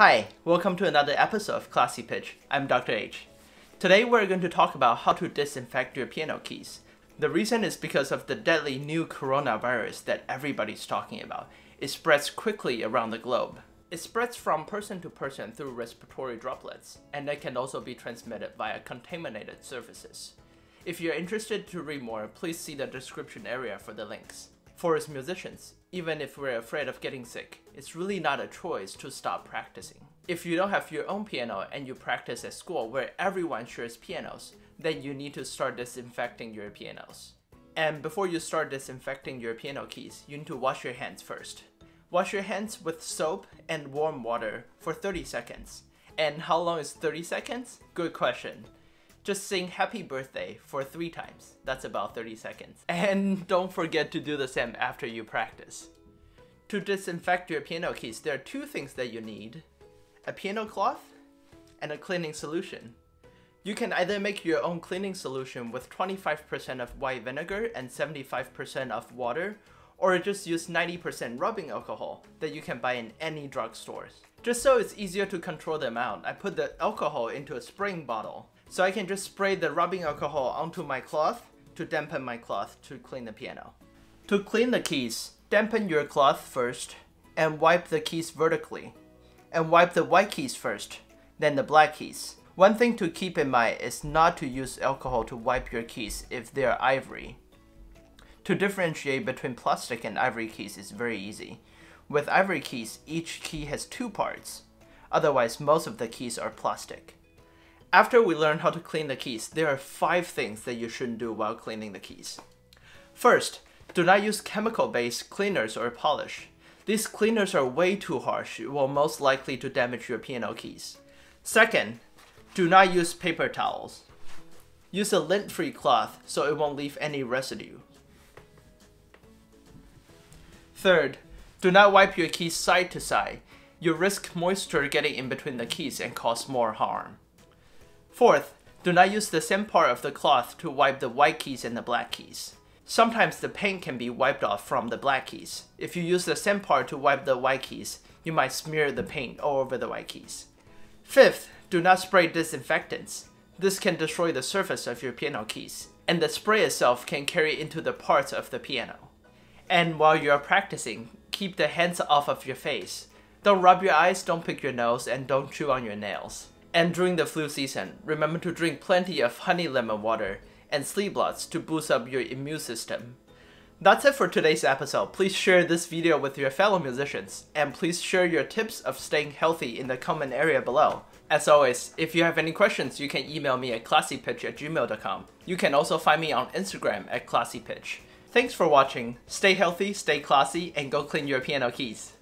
Hi, welcome to another episode of Classy Pitch. I'm Dr. H. Today we're going to talk about how to disinfect your piano keys. The reason is because of the deadly new coronavirus that everybody's talking about. It spreads quickly around the globe. It spreads from person to person through respiratory droplets, and it can also be transmitted via contaminated surfaces. If you're interested to read more, please see the description area for the links. For us musicians, even if we're afraid of getting sick, it's really not a choice to stop practicing. If you don't have your own piano and you practice at school where everyone shares pianos, then you need to start disinfecting your pianos. And before you start disinfecting your piano keys, you need to wash your hands first. Wash your hands with soap and warm water for 30 seconds. And how long is 30 seconds? Good question. Just sing happy birthday for three times. That's about 30 seconds. And don't forget to do the same after you practice. To disinfect your piano keys, there are two things that you need. A piano cloth and a cleaning solution. You can either make your own cleaning solution with 25% of white vinegar and 75% of water, or just use 90% rubbing alcohol that you can buy in any drugstores. Just so it's easier to control the amount, I put the alcohol into a spraying bottle. So I can just spray the rubbing alcohol onto my cloth to dampen my cloth to clean the piano. To clean the keys, dampen your cloth first and wipe the keys vertically. And wipe the white keys first, then the black keys. One thing to keep in mind is not to use alcohol to wipe your keys if they are ivory. To differentiate between plastic and ivory keys is very easy. With ivory keys, each key has two parts. Otherwise, most of the keys are plastic. After we learn how to clean the keys, there are five things that you shouldn't do while cleaning the keys. First, do not use chemical-based cleaners or polish. These cleaners are way too harsh, will most likely to damage your piano keys. Second, do not use paper towels. Use a lint-free cloth so it won't leave any residue. Third, do not wipe your keys side to side. You risk moisture getting in between the keys and cause more harm. Fourth, do not use the same part of the cloth to wipe the white keys and the black keys. Sometimes the paint can be wiped off from the black keys. If you use the same part to wipe the white keys, you might smear the paint all over the white keys. Fifth, do not spray disinfectants. This can destroy the surface of your piano keys, and the spray itself can carry into the parts of the piano. And while you are practicing, keep the hands off of your face. Don't rub your eyes, don't pick your nose, and don't chew on your nails. And during the flu season, remember to drink plenty of honey lemon water and sleep lots to boost up your immune system. That's it for today's episode. Please share this video with your fellow musicians, and please share your tips of staying healthy in the comment area below. As always, if you have any questions, you can email me at classypitch at gmail.com. You can also find me on Instagram at classypitch. Thanks for watching. Stay healthy, stay classy, and go clean your piano keys.